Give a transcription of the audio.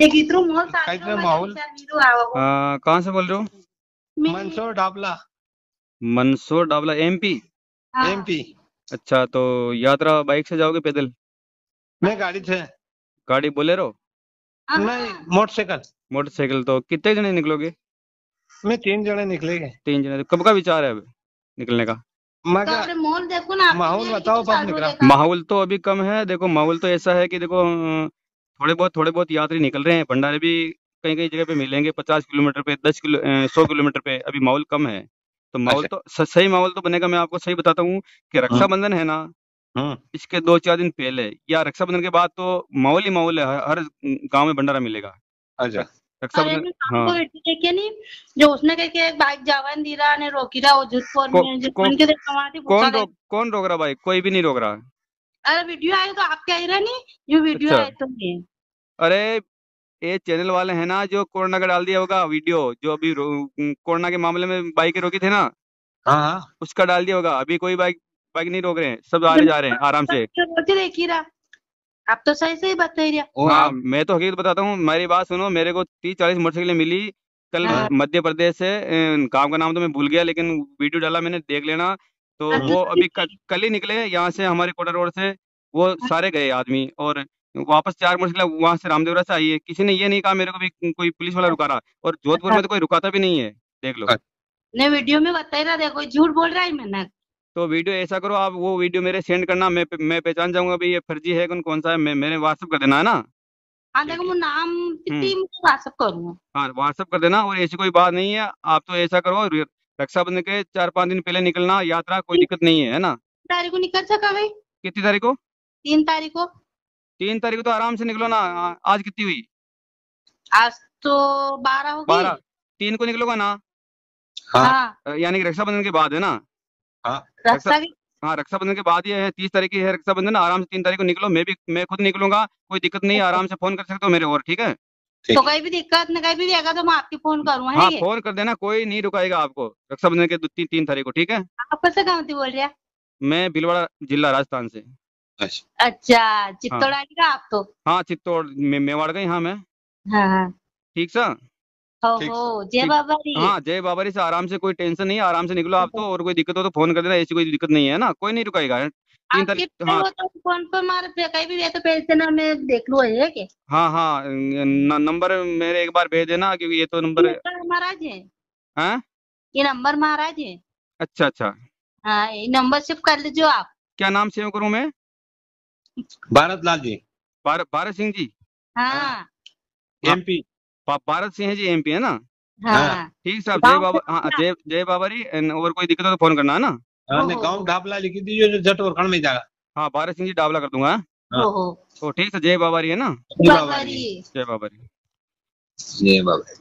माहोल. आ, कहाँ से बोल रहे हो? मंसूर डाबला। मंसूर डावला एमपी हाँ। एमपी अच्छा तो यात्रा बाइक से जाओगे पैदल? मैं गाड़ी से। गाड़ी बोलेरो? नहीं मोटरसाइकिल। मोटरसाइकिल तो कितने जने निकलोगे? मैं तीन जने निकलेंगे। तीन जने तो कब का विचार है अब निकलने का? तो माहौल बताओ। माहौल तो अभी कम है। देखो माहौल तो ऐसा है कि देखो थोड़े बहुत थोड़े बहुत यात्री निकल रहे हैं। भंडारे भी कहीं कहीं जगह पे मिलेंगे पचास किलोमीटर पे दस किलो सौ किलोमीटर पे। अभी माहौल कम है। तो माहौल तो सही माहौल तो बनेगा मैं आपको सही बताता हूँ कि रक्षाबंधन है ना हम्म इसके दो चार दिन पहले या रक्षाबंधन के बाद तो माहौल ही माहौल है हर गाँव में भंडारा मिलेगा। अच्छा। रक्षाबंधन हाँ। जो उसने कह बाइक जावन ने रोकी रहा में कौन रोक कौन रोक रहा भाई? कोई भी नहीं रोक रहा। अरे वीडियो आए तो आप कह रहे नहीं जो वीडियो अच्छा। आए तो अरे ये चैनल वाले हैं ना जो कोरोना का डाल दिया होगा वीडियो जो अभी कोरोना के मामले में बाइक रोकी थे ना? हाँ हाँ। उसका डाल दिया होगा। अभी कोई बाइक बाइक नहीं रोक रहे हैं। सब आ रहे जा रहे हैं आराम से। आप तो सही सही बता रही हाँ। मैं तो हकीकत बताता हूँ मेरी बात सुनो मेरे को तीस चालीस मोटरसाइकिलें मिली। कल हाँ। मध्य प्रदेश से गाँव का नाम तो मैं भूल गया लेकिन वीडियो डाला मैंने देख लेना। तो अच्छा। वो अभी कल, कल ही निकले यहाँ से हमारे कोटा रोड से वो सारे गए आदमी और वापस चार मोटरसाइकिल वहाँ से रामदेवरा से आई है किसी ने ये नहीं कहा मेरे को भी कोई पुलिस वाला रुका रहा। और जोधपुर में तो कोई रुकाता भी नहीं है देख लो। ने वीडियो में बता ही रहा देखो झूठ बोल रहा है मैंने तो वीडियो ऐसा करो आप वो वीडियो मेरे सेंड करना मैं मैं पहचान जाऊँगा भाई ये फर्जी है कौन कौन सा है मैं मेरे व्हाट्सअप कर देना है ना? हाँ देखो मैं नाम हम्म। व्हाट्सअप करूँगा। हाँ व्हाट्सअप कर देना और ऐसी कोई बात नहीं है आप तो ऐसा करो रक्षाबंधन के चार पाँच दिन पहले निकलना यात्रा कोई दिक्कत नहीं है है ना? तारीख को निकल सका भाई? कितनी तारीख को? तीन तारीख को। तीन तारीख को तो आराम से निकलो ना आज कितनी हुई? आज तो बारह हो गई। बारह। तीन को निकलोगा ना? हाँ। हाँ। यानी कि रक्षाबंधन के बाद है ना? रास्ता हाँ रक्षाबंधन के बाद ये है तीस तारीख की है रक्षाबंधन आराम से तीन तारीख को निकलो मैं भी मैं खुद निकलूँगा कोई दिक्कत नहीं है आराम से फ़ोन कर सकते हो मेरे और ठीक है? तो कहीं भी दिक्कत न कहीं भी रहेगा तो मैं आपकी फ़ोन करूँगा हाँ फ़ोन कर देना कोई नहीं रुकाएगा आपको रक्षाबंधन के दो- तीन तीन तारीख को ठीक है? आप कैसे कहाँ से बोल रहे हैं। मैं भीलवाड़ा जिला राजस्थान से। अच्छा। अच्छा चित्तौड़ाली का आप तो हाँ चित्तौड़ मे, मेवाड़ गई हाँ मैं। हाँ हाँ। ठीक सा? हो हो जय ठीक। बाबा हाँ जय बाबरी से आराम से कोई टेंशन नहीं है आराम से निकलो आप तो और कोई दिक्कत हो तो फ़ोन कर देना ऐसी कोई दिक्कत नहीं है ना कोई नहीं रुकाएगा। तीन तारीख हाँ। तो फ़ोन पर मार कहीं भी तो मैं देख लूँ है के हाँ हाँ न- नंबर मेरे एक बार भेज देना क्योंकि ये तो नंबर महाराज है। है? ये नंबर महाराज है। अच्छा अच्छा। हाँ ये नंबर शिफ्ट कर लीजिए आप। क्या नाम सेव करूँ मैं? भारत लाल जी। भारत भारत सिंह जी? हाँ। हाँ। एमपी भारत सिंह जी एमपी है ना? हाँ। ठीक साहब जय बाबा हाँ जय जय बाबारी एंड और कोई दिक्कत हो तो फ़ोन करना है ना? हाँ गाँव ढाबला लिखी दीजिए जो जट और खंड में जाएगा हाँ भारत सिंह जी डावला कर दूँगा हाँ। हो। हो तो ठीक है जय बाबारी है ना? जी बाबा बाबा जी। जय बाबारी जय बाबा